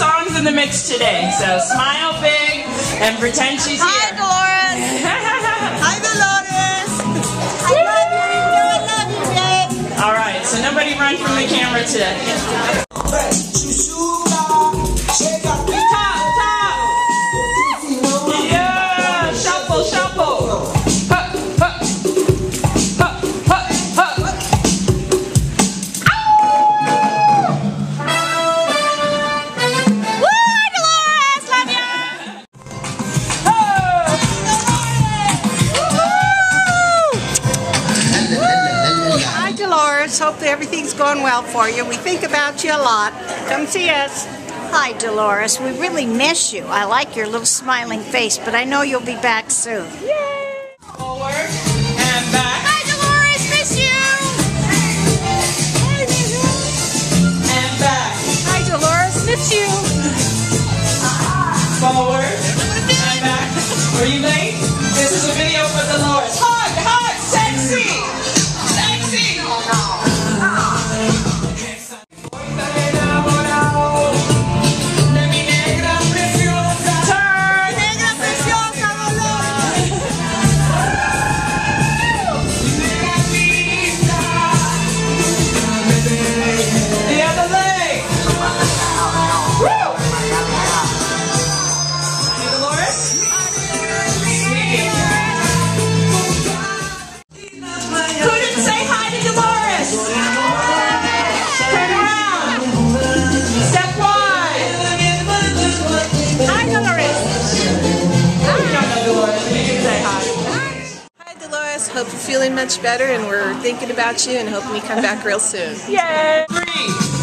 songs in the mix today. So smile big and pretend she's Hi, here. Dolores. Hi, Dolores. I love you. You know I love you, babe. all right, so nobody run from the camera today. Dolores. Hope that everything's going well for you. We think about you a lot. Come see us. Hi, Dolores. We really miss you. I like your little smiling face, but I know you'll be back soon. Yay! Forward and back Hi, Dolores. Miss you. and back. Hi, Dolores. Miss you. Forward and back. Were you late? Hope you're feeling much better, and we're thinking about you and hoping you come back real soon. Yay! Three,